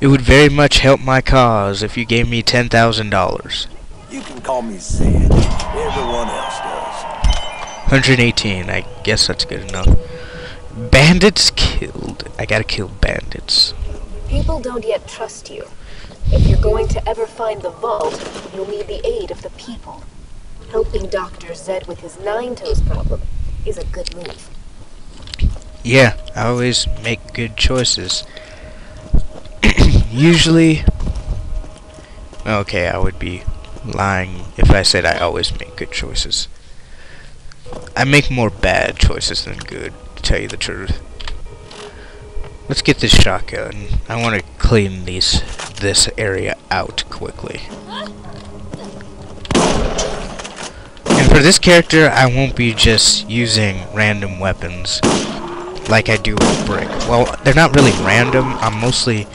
It would very much help my cause if you gave me $10,000. You can call me Zed. Everyone else does. 118, I guess that's good enough. Bandits killed. I gotta kill bandits. People don't yet trust you. If you're going to ever find the vault, you'll need the aid of the people. Helping Dr. Zed with his nine toes problem is a good move. Yeah, I always make good choices. Usually, okay, I would be lying if I said I always make good choices. I make more bad choices than good, to tell you the truth. Let's get this shotgun. I want to clean these this area out quickly. And for this character, I won't be just using random weapons like I do with Brick. Well, they're not really random. I'm mostly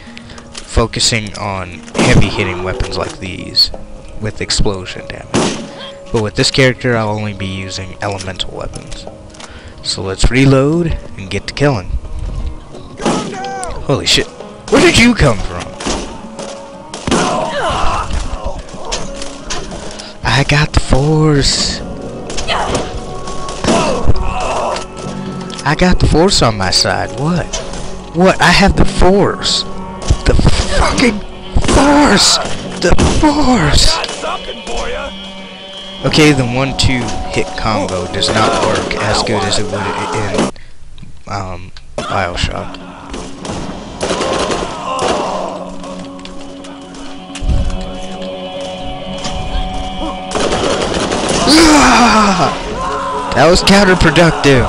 focusing on heavy hitting weapons like these with explosion damage. But with this character, I'll only be using elemental weapons. So let's reload and get to killing. Holy shit. Where did you come from? I got the force. I got the force on my side. What? What? I have the force. Fucking force. The force. Okay, the one-two hit combo does not work as good as it would in um, Bioshock. That was counterproductive.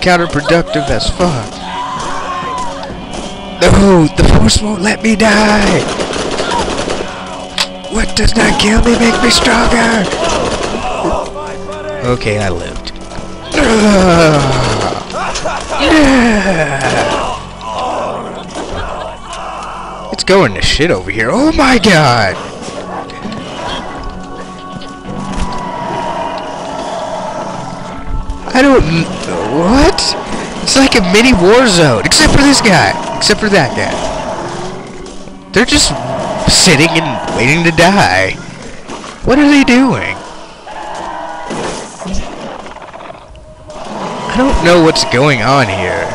Counterproductive as fuck. No, the force won't let me die. What does not kill me make me stronger? Okay, I lived. It's going to shit over here. Oh my god! I don't... What? It's like a mini war zone, except for this guy. Except for that guy. They're just sitting and waiting to die. What are they doing? I don't know what's going on here.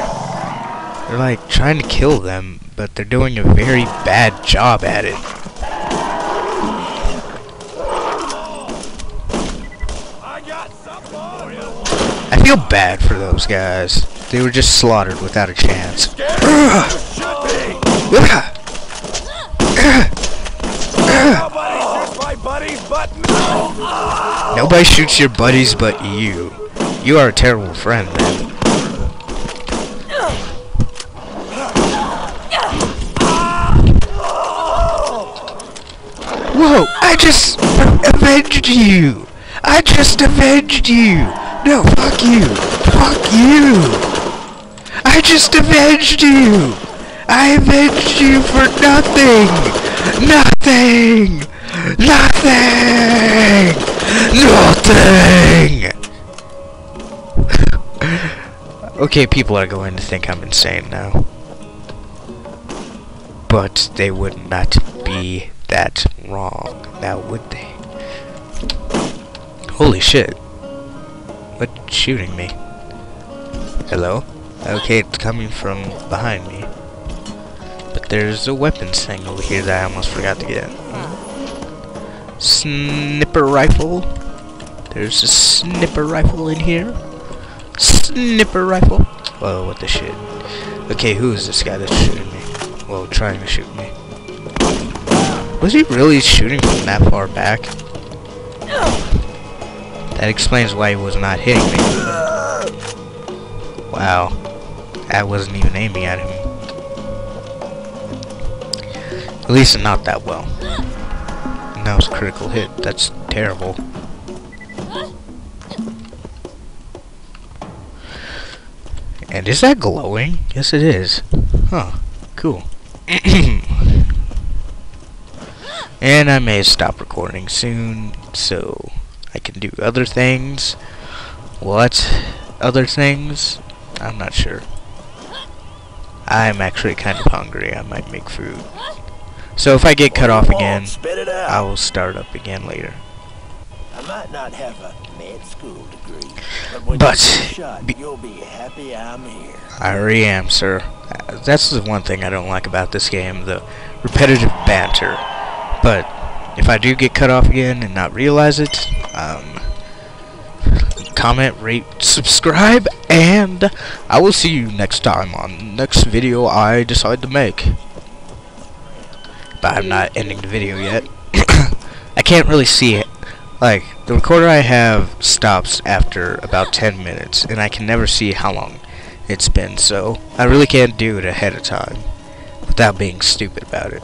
They're like trying to kill them, but they're doing a very bad job at it. I feel bad for those guys. They were just slaughtered without a chance. Nobody shoots your buddies but you. You are a terrible friend, man. Whoa! I just avenged you! I just avenged you! No, fuck you! Fuck you! I just avenged you! I avenged you for nothing! Nothing! Nothing! Nothing! okay, people are going to think I'm insane now. But they would not be that wrong, now would they? Holy shit. What's shooting me? Hello? Okay, it's coming from behind me. But there's a weapons thing over here that I almost forgot to get. Snipper rifle. There's a snipper rifle in here. Snipper rifle. Whoa, what the shit. Okay, who is this guy that's shooting me? Well, trying to shoot me. Was he really shooting from that far back? That explains why he was not hitting me. Wow. I wasn't even aiming at him. At least not that well. And that was a critical hit. That's terrible. And is that glowing? Yes it is. Huh. Cool. and I may stop recording soon, so I can do other things. What? Other things? I'm not sure. I'm actually kind of hungry. I might make food. So if I get cut off again, Spit it out. I will start up again later. I might not have a med school degree, but when But, shot, you'll be happy I'm here. I already am, sir. Uh, That's the one thing I don't like about this game, the repetitive banter. But if I do get cut off again and not realize it, um, comment, rate, subscribe, and I will see you next time on the next video I decide to make. But I'm not ending the video yet. I can't really see it. Like, the recorder I have stops after about 10 minutes, and I can never see how long it's been, so I really can't do it ahead of time without being stupid about it.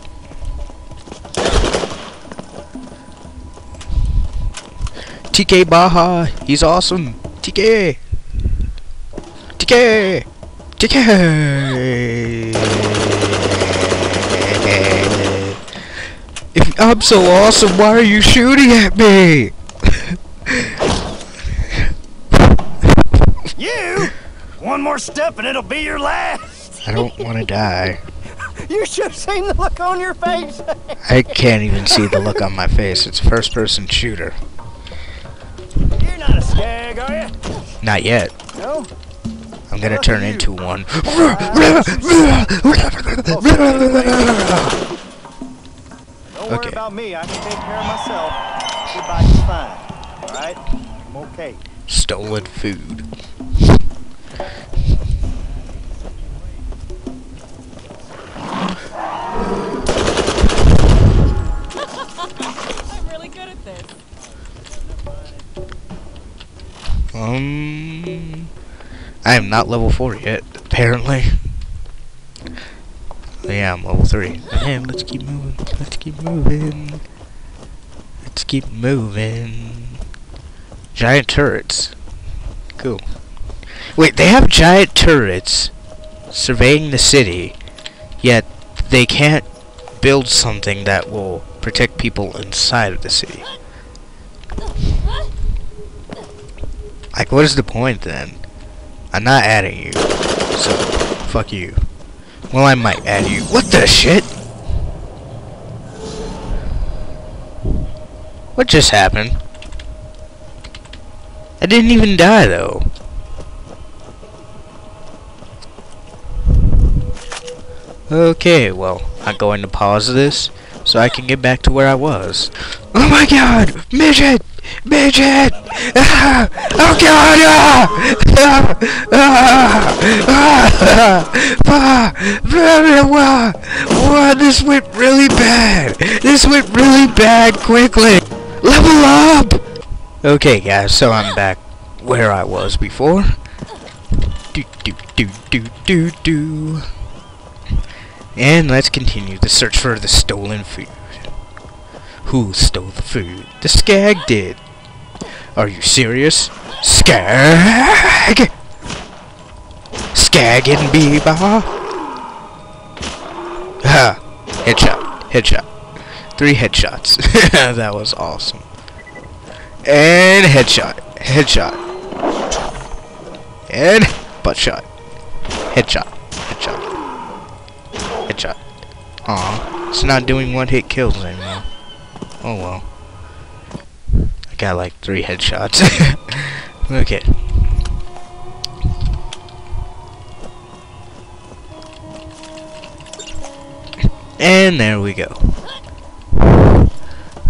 TK Baha, he's awesome. TK, TK, TK. If I'm so awesome, why are you shooting at me? You? One more step and it'll be your last. I don't want to die. You should have seen the look on your face. I can't even see the look on my face. It's a first person shooter. Not skag, are you? Not yet. No? I'm gonna turn into one. Don't worry Okay. about me. I can take care of myself. Everybody's fine. All right? I'm okay. Stolen food. Um, I am not level four yet. Apparently. Yeah, I'm level three. Man, let's keep moving. Let's keep moving. Let's keep moving. Giant turrets. Cool. Wait, they have giant turrets surveying the city, yet they can't build something that will protect people inside of the city. Like, what is the point then? I'm not adding you, so fuck you. Well, I might add you. What the shit? What just happened? I didn't even die though. Okay, well, I'm going to pause this so I can get back to where I was. Oh my god! Midget! Midget! Oh god! Ah! What? This went really bad! This went really bad quickly! Level up! Okay guys, so I'm back where I was before. Do do do do do do. And let's continue the search for the stolen food. Who stole the food? The skag did. Are you serious? Skag! Skag and Bieber! Ha! Headshot. Headshot. Three headshots. that was awesome. And headshot. Headshot. And butt shot. Headshot. Headshot. Headshot. Aw, it's not doing one hit kills anymore. Oh well. Got like three headshots. okay. And there we go.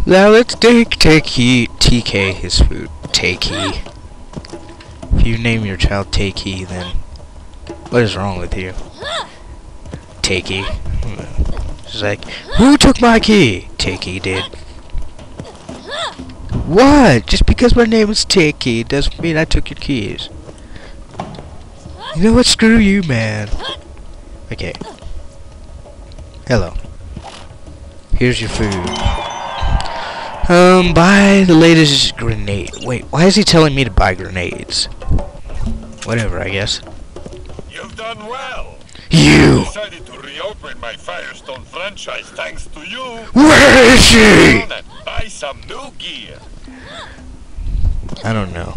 Now let's take take he TK his food. Take he. If you name your child Take he, then what is wrong with you? Takey. She's like, who took my key? Takey did. What? Just because my name is Tiki doesn't mean I took your keys. You know what? Screw you, man. Okay. Hello. Here's your food. Um, buy the latest grenade. Wait, why is he telling me to buy grenades? Whatever, I guess. You've done well. You! Decided to reopen my Firestone franchise thanks to you. Where is she? Buy some new gear. I don't know.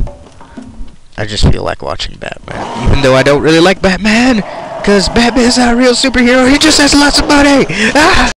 I just feel like watching Batman. Even though I don't really like Batman, because Batman's not a real superhero, he just has lots of money! Ah!